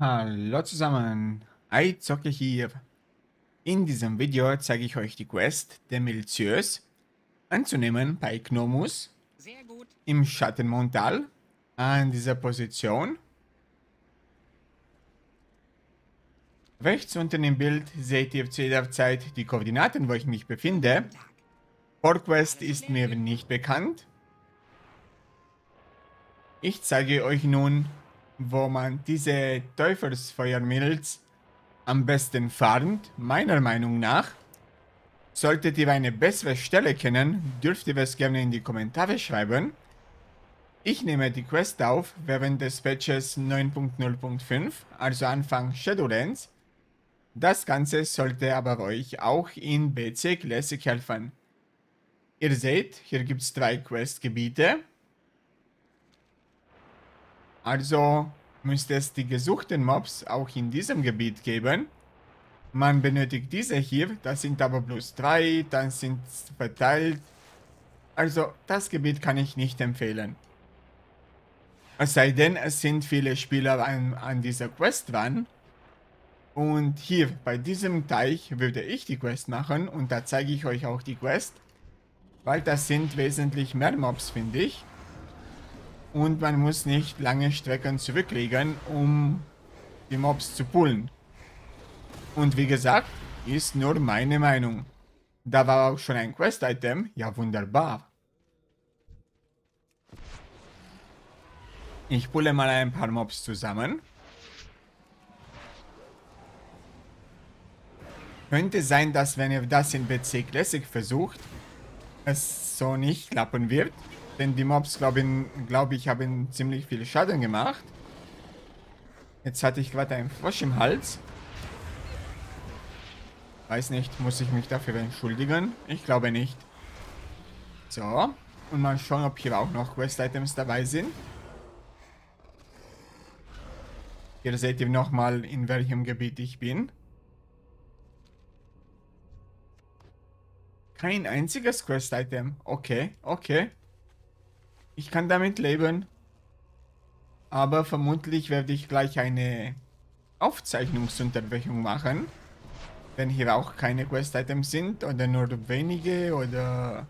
Hallo zusammen, iZocke hier. In diesem Video zeige ich euch die Quest der Militiös anzunehmen bei Gnomus im Schattenmontal an dieser Position. Rechts unten im Bild seht ihr zu jeder Zeit die Koordinaten, wo ich mich befinde. Vorquest ist mir nicht bekannt. Ich zeige euch nun, wo man diese Teufelsfeuermilz am besten farmt, meiner Meinung nach. Solltet ihr eine bessere Stelle kennen, dürft ihr es gerne in die Kommentare schreiben. Ich nehme die Quest auf während des Patches 9.0.5, also Anfang Shadowlands. Das Ganze sollte aber euch auch in BC Classic helfen. Ihr seht, hier gibt es drei Questgebiete. Also müsste es die gesuchten Mobs auch in diesem Gebiet geben. Man benötigt diese hier, das sind aber plus drei, dann sind verteilt. Also das Gebiet kann ich nicht empfehlen. Es sei denn, es sind viele Spieler an, an dieser Quest dran. Und hier bei diesem Teich würde ich die Quest machen und da zeige ich euch auch die Quest. Weil das sind wesentlich mehr Mobs, finde ich. Und man muss nicht lange Strecken zurücklegen, um die Mobs zu pullen. Und wie gesagt, ist nur meine Meinung. Da war auch schon ein Quest-Item. Ja, wunderbar. Ich pulle mal ein paar Mobs zusammen. Könnte sein, dass wenn ihr das in BC Classic versucht, es so nicht klappen wird. Denn die Mobs, glaube glaub ich, haben ziemlich viel Schaden gemacht. Jetzt hatte ich gerade einen Frosch im Hals. Weiß nicht, muss ich mich dafür entschuldigen? Ich glaube nicht. So. Und mal schauen, ob hier auch noch Quest-Items dabei sind. Hier seht ihr nochmal, in welchem Gebiet ich bin. Kein einziges Quest-Item. Okay, okay. Ich kann damit leben. Aber vermutlich werde ich gleich eine Aufzeichnungsunterbrechung machen. Wenn hier auch keine Quest-Items sind oder nur wenige oder...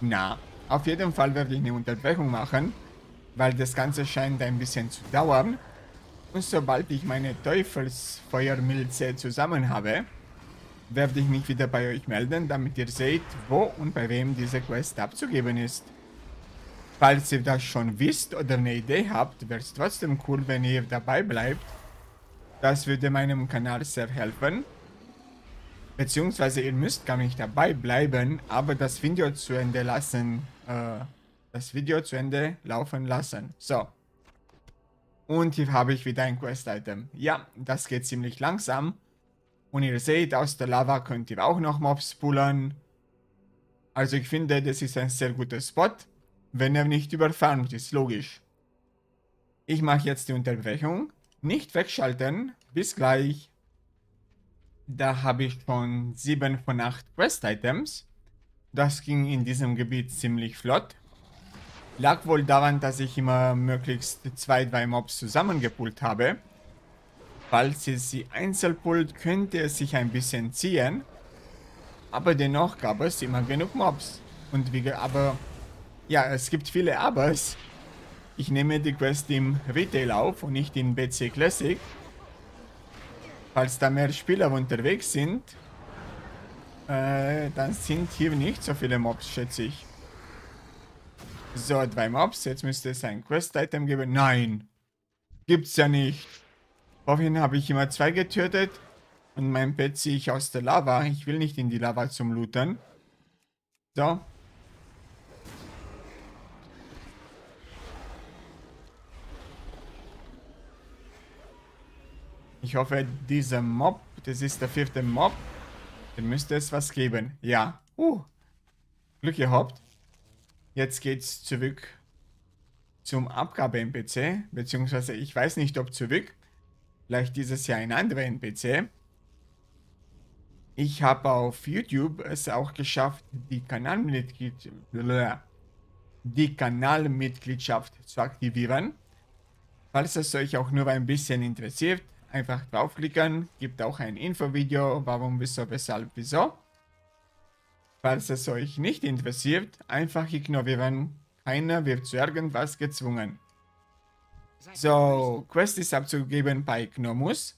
Na, auf jeden Fall werde ich eine Unterbrechung machen, weil das Ganze scheint ein bisschen zu dauern. Und sobald ich meine Teufelsfeuermilze zusammen habe, werde ich mich wieder bei euch melden, damit ihr seht, wo und bei wem diese Quest abzugeben ist. Falls ihr das schon wisst oder eine Idee habt, wäre es trotzdem cool, wenn ihr dabei bleibt. Das würde meinem Kanal sehr helfen. Beziehungsweise ihr müsst gar nicht dabei bleiben, aber das Video zu Ende lassen, äh, das Video zu Ende laufen lassen. So. Und hier habe ich wieder ein Quest-Item. Ja, das geht ziemlich langsam. Und ihr seht, aus der Lava könnt ihr auch noch Mobs pullen. Also ich finde, das ist ein sehr guter Spot. Wenn er nicht überfarmt ist, logisch. Ich mache jetzt die Unterbrechung. Nicht wegschalten. Bis gleich. Da habe ich schon 7 von 8 Quest-Items. Das ging in diesem Gebiet ziemlich flott. Lag wohl daran, dass ich immer möglichst zwei, drei Mobs zusammengepult habe. Falls ihr sie einzeln pullt, könnte es sich ein bisschen ziehen. Aber dennoch gab es immer genug Mobs. Und wie, aber ja, es gibt viele Abers. Ich nehme die Quest im Retail auf und nicht in BC Classic. Falls da mehr Spieler unterwegs sind, äh, dann sind hier nicht so viele Mobs, schätze ich. So, drei Mobs. Jetzt müsste es ein Quest-Item geben. Nein. Gibt's ja nicht. Vorhin habe ich immer zwei getötet. Und mein Bett ziehe ich aus der Lava. Ich will nicht in die Lava zum Looten. So, Ich hoffe, dieser Mob, das ist der vierte Mob, den müsste es was geben. Ja. Uh. Glück gehabt. Jetzt geht's zurück zum Abgabe-NPC, beziehungsweise ich weiß nicht, ob zurück. Vielleicht dieses Jahr ein anderer NPC. Ich habe auf YouTube es auch geschafft, die Kanalmitglied die Kanalmitgliedschaft zu aktivieren. Falls es euch auch nur ein bisschen interessiert, Einfach draufklicken, gibt auch ein Infovideo, warum, wieso, weshalb, wieso. Falls es euch nicht interessiert, einfach ignorieren. Keiner wird zu irgendwas gezwungen. So, Quest ist abzugeben bei Gnomus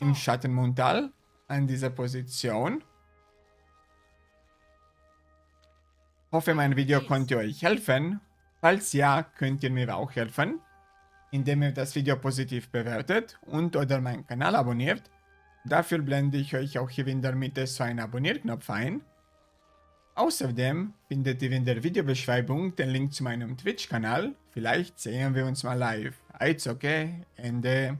im Schattenmundtal an dieser Position. Hoffe, mein Video konnte euch helfen. Falls ja, könnt ihr mir auch helfen indem ihr das Video positiv bewertet und oder meinen Kanal abonniert. Dafür blende ich euch auch hier in der Mitte so einen Abonnierknopf ein. Außerdem findet ihr in der Videobeschreibung den Link zu meinem Twitch-Kanal. Vielleicht sehen wir uns mal live. Als okay, Ende.